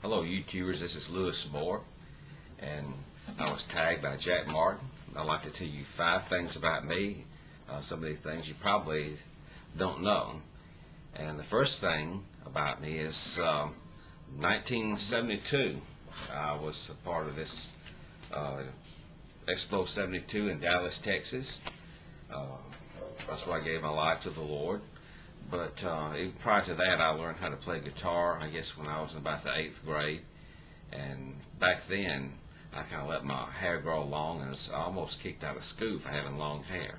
Hello, YouTubers. This is Lewis Moore, and I was tagged by Jack Martin. I'd like to tell you five things about me, uh, some of the things you probably don't know. And the first thing about me is um, 1972. I was a part of this uh, Explo 72 in Dallas, Texas. Uh, that's where I gave my life to the Lord. But uh, prior to that, I learned how to play guitar, I guess, when I was in about the eighth grade. And back then, I kind of let my hair grow long, and was almost kicked out of school for having long hair.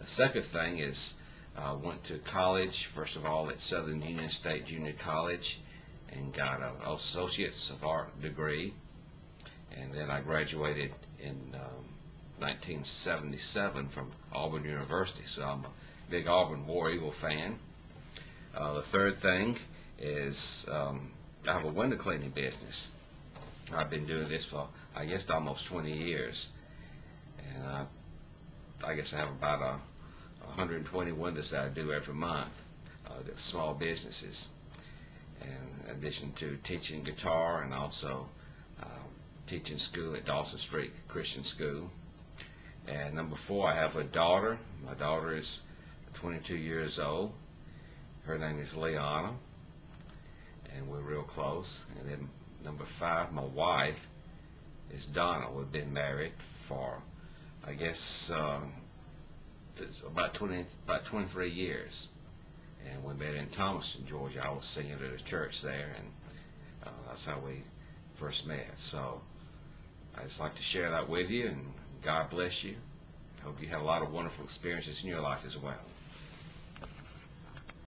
The second thing is I uh, went to college, first of all, at Southern Union State Junior College, and got an Associate's of Art degree. And then I graduated in um, 1977 from Auburn University, so I'm a big Auburn War Eagle fan. Uh, the third thing is um, I have a window cleaning business. I've been doing this for, I guess, almost 20 years. And I, I guess I have about a 120 windows that I do every month, uh, small businesses. And in addition to teaching guitar and also uh, teaching school at Dawson Street Christian School. And number four, I have a daughter. My daughter is 22 years old. Her name is Liana, and we're real close. And then number five, my wife is Donna. We've been married for, I guess, um, about 20, about 23 years. And we met in Thomaston, Georgia. I was singing at a church there, and uh, that's how we first met. So I just like to share that with you, and God bless you. Hope you had a lot of wonderful experiences in your life as well.